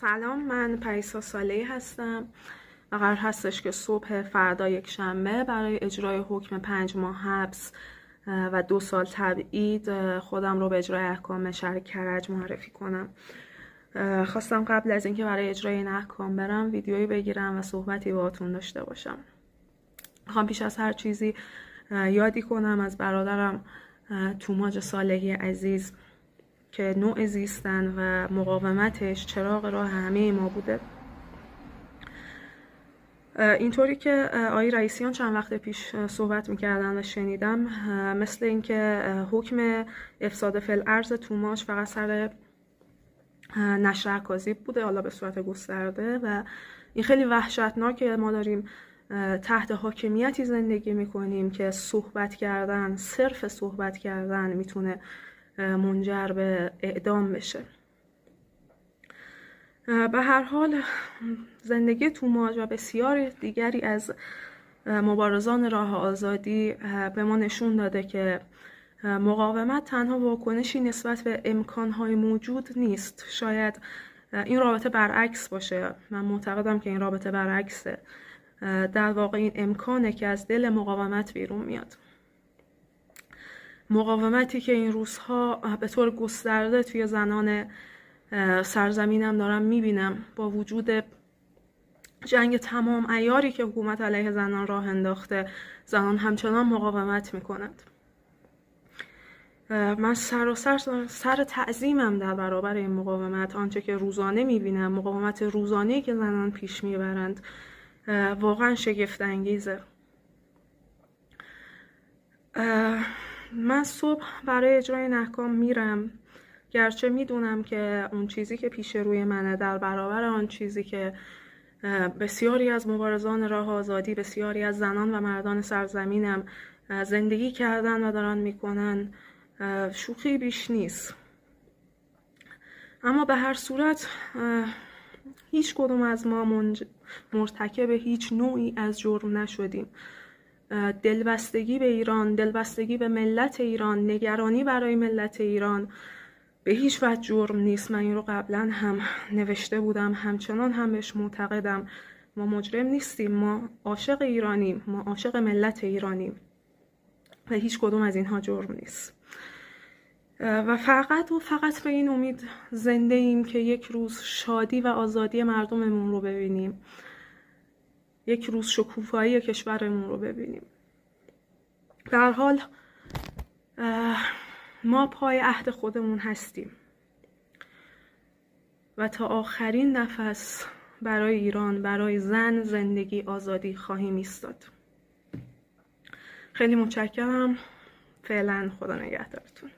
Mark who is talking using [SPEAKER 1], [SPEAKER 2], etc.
[SPEAKER 1] سلام من پریسا سالی هستم. و قرار هستش که صبح فردا یک شنبه برای اجرای حکم پنج ماه حبس و دو سال تبعید خودم رو به اجرای احکام شهر کرج معرفی کنم. خواستم قبل از اینکه برای اجرای این احکام برم ویدیویی بگیرم و صحبتی باهاتون داشته باشم. می‌خوام پیش از هر چیزی یادی کنم از برادرم توماج صالحی عزیز. که نوع زیستن و مقاومتش چراغ راه همه ما بوده. اینطوری که آقای رئیسیان چند وقت پیش صحبت می‌کردن و شنیدم مثل اینکه حکم افساد فل ارز توماش فقط سر نشر عکازی بوده حالا به صورت گسترده و این خیلی وحشتناکه. ما داریم تحت حاکمیتی زندگی می‌کنیم که صحبت کردن صرف صحبت کردن می‌تونه منجر به اعدام بشه. به هر حال زندگی توماج و بسیار دیگری از مبارزان راه آزادی به ما نشون داده که مقاومت تنها واکنشی نسبت به امکانهای موجود نیست. شاید این رابطه برعکس باشه. من معتقدم که این رابطه برعکسه. در واقع این امکانه که از دل مقاومت بیرون میاد. مقاومتی که این روزها به طور گسترده توی زنان سرزمینم دارم می‌بینم با وجود جنگ تمام ایاری که حکومت علیه زنان راه انداخته زنان همچنان مقاومت می‌کنند. من سر و سر, سر تعظیمم در برابر این مقاومت آنچه که روزانه می‌بینم مقاومت روزانه که زنان پیش می‌برند واقعا شگفت انگیزه من صبح برای اجرای این احکام میرم. گرچه می‌دونم که اون چیزی که پیش روی منه در برابر آن چیزی که بسیاری از مبارزان راه آزادی بسیاری از زنان و مردان سرزمینم زندگی کردن و دارن می‌کنن شوخی بیش نیست. اما به هر صورت هیچ کدوم از ما مرتکب هیچ نوعی از جرم نشدیم. دلبستگی به ایران دلبستگی به ملت ایران نگرانی برای ملت ایران. به هیچ وجه جرم نیست. من این رو قبلا هم نوشته بودم همچنان هم بهش معتقدم. ما مجرم نیستیم. ما عاشق ایرانیم. ما عاشق ملت ایرانیم. و هیچ کدوم از اینها جرم نیست. و فقط و فقط به این امید زنده ایم که یک روز شادی و آزادی مردممون رو ببینیم. یک روز شکوفایی کشورمون رو ببینیم. در حال ما پای عهد خودمون هستیم. و تا آخرین نفس برای ایران برای زن زندگی آزادی خواهیم ایستاد. خیلی متشکرم. فعلا خدا نگهدارتون.